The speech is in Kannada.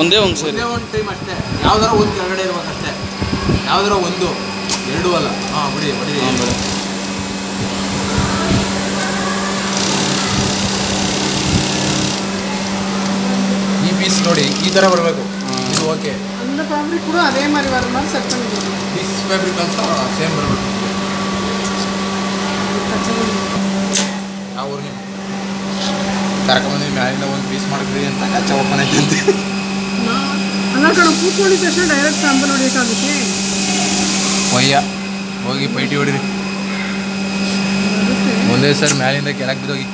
ಒಂದೇ ಒಂದು ಸರಿ. ಒಂದು ಟೈಮ್ ಅಷ್ಟೇ. ಯಾವ್ದಾರ ಒಂದು ಕೆಳಗಡೆ ಇರ್ಬೇಕಷ್ಟೇ ಯಾವ್ದಾರ ಒಂದು ಎರಡು ಅಲ್ಲ. ಹಾಂ ಬಿಡಿ ಬಿಡಿ. ಈ ಪೀಸ್ ನೋಡಿ ಈ ತರ ಬರಬೇಕು. ಇದು ಓಕೆ ಫ್ಯಾಬ್ರಿಕ್ ಕೂಡ ಅದೇ ಮಾಡಿ ಸೆಟ್ ಪೀಸ್ ಫ್ಯಾಬ್ರಿಕ್ ಅಂತ ಸೇಮ್ ಬರಬೇಕು. ಕರ್ಕೊಂಬಂದು ಮ್ಯಾಲಿಂದ ಒಂದು ಪೀಸ್ ಮಾಡಿದ್ರಿ ಅಂತ ಕಚ್ಚ ಓಪನ್ ಐತೆ ಅಲ್ಲ ಕಣ ಕೂತ್ಕೊಂಡಿದ ತಕ್ಷಣ ಡೈರೆಕ್ಟ್ ಸ್ಯಾಂಪಲ್ ಹೊಡಿಯೋಕ್ಕಾಗುತ್ತೆ ಒಯ್ಯ ಹೋಗಿ ಪೈಟಿ ಹೊಡಿರಿ. ಒಂದೇ ಸರ್ ಮ್ಯಾಲಿಂದ ಕೆಳಗೆ ಬಿದ್ದೋಗಿ.